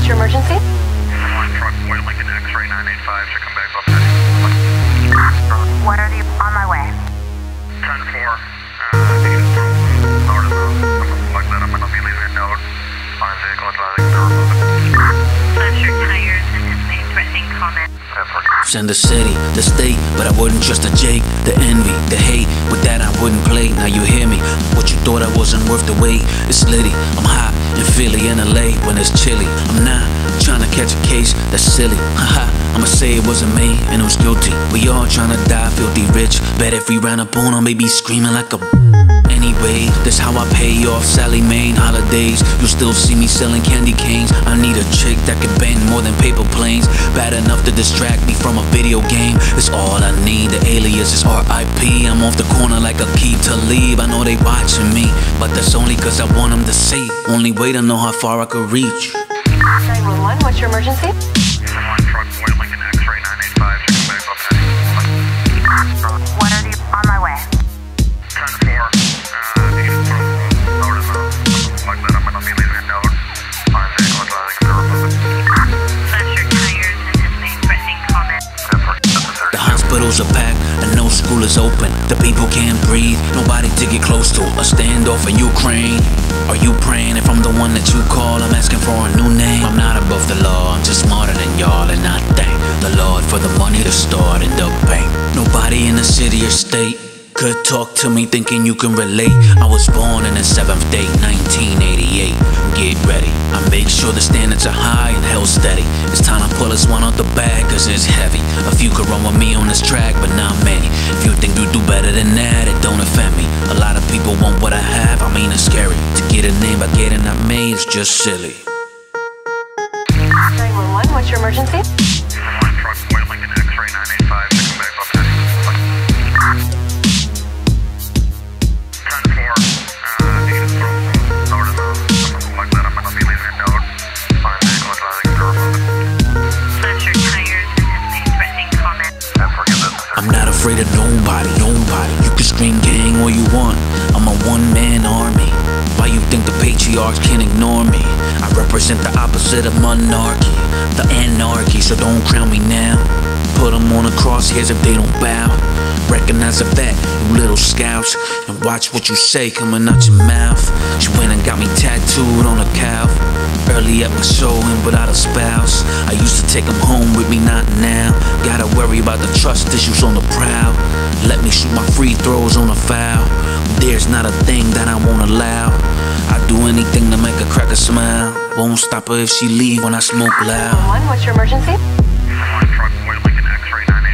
What's your emergency? One truck, White Lincoln X-ray 985, should come back up What are you on my way? 10 4. Uh, Dean from North of the like that. I'm going to be leaving a note on vehicle driving to remove it. Slash your and has comments. Send the city, the state, but I wouldn't trust the Jake. The envy, the hate, with that I wouldn't play. Now you hear me. What you thought I wasn't worth the wait. It's litty. I'm hot in Philly and LA when it's chilly. I'm not trying to catch a case that's silly. Haha, I'ma say it wasn't me and was guilty. We all tryna die filthy rich. Bet if we ran up on them, maybe screaming like a. Anyway, that's how I pay off Sallie Mae holidays. You'll still see me selling candy canes. I need a chick that can bend more than paper planes. Bad enough to distract me from a video game. It's all I need. The alias is RIP. I'm off the corner like a key to leave. I know they watching me, but that's only cause I want them to see. Only way to know how far I could reach. 911, what's your emergency? Hospitals are packed and no school is open. The people can't breathe, nobody to get close to. A standoff in Ukraine. Are you praying if I'm the one that you call? I'm asking for a new name. I'm not above the law, I'm just smarter than y'all. And I thank the Lord for the money to start in the bank. Nobody in the city or state could talk to me thinking you can relate. I was born in the seventh day, 1988. Get ready. I make sure the standards are high and held steady. It's time to pull this one out the bag, cause it's heavy. A few could run with me on this track, but not many. If you think you do better than that, it don't offend me. A lot of people want what I have, I mean it's scary. To get a name by getting that made is just silly. 911, what's your emergency? Afraid of nobody, nobody. You can scream gang all you want. I'm a one man army. Why you think the patriarchs can't ignore me? I represent the opposite of monarchy, the anarchy, so don't crown me now. On the crosshairs if they don't bow. Recognize the fact, you little scouts, and watch what you say coming out your mouth. She went and got me tattooed on a calf. Early at my show and without a spouse. I used to take them home with me, not now. Gotta worry about the trust issues on the prowl. Let me shoot my free throws on a foul. There's not a thing that I won't allow. I'd do anything to make a cracker smile. Won't stop her if she leave when I smoke loud. 911, what's your emergency?